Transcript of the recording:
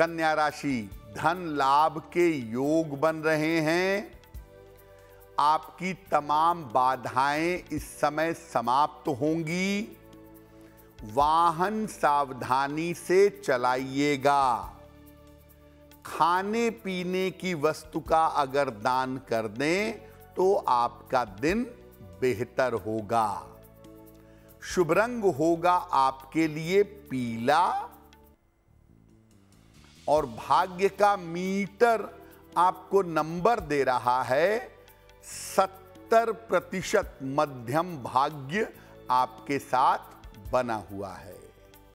कन्या राशि, धन लाभ के योग बन रहे हैं। आपकी तमाम बाधाएँ इस समय समाप्त होंगी। वाहन सावधानी से चलाइएगा। खाने पीने की वस्तु का अगर दान कर दें तो आपका दिन बेहतर होगा। शुभ रंग होगा आपके लिए पीला और भाग्य का मीटर आपको नंबर दे रहा है, सत्तर प्रतिशत मध्यम भाग्य आपके साथ बना हुआ है।